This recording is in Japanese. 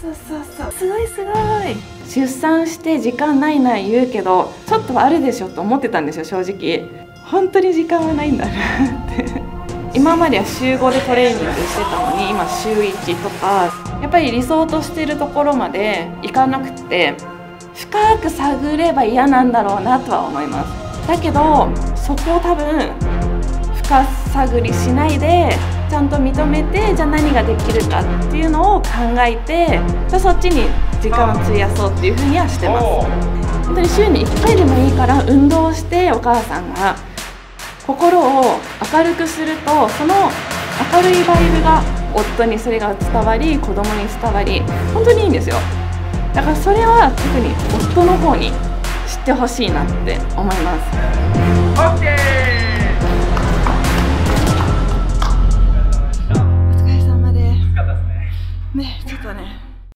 そうそうそう。すごいすごい。出産して時間ないない言うけどちょっとはあるでしょと思ってたんですよ正直。本当に時間はないんだなって。今までは週5でトレーニングしてたのに今週1とか。やっぱり理想としてるところまでいかなくって深く探れば嫌なんだろうなとは思います。だけどそこを多分深探りしないでちゃんと認めてじゃあ何ができるかっていうのを考えてじゃあそっちに時間を費やそうっていうふうにはしてます。本当に週に1回でもいいから運動してお母さんが心を明るくするとその明るいバイブが夫にそれが伝わり子供に伝わり本当にいいんですよ。だからそれは特に夫の方に知ってほしいなって思います。OK ねちょっとね。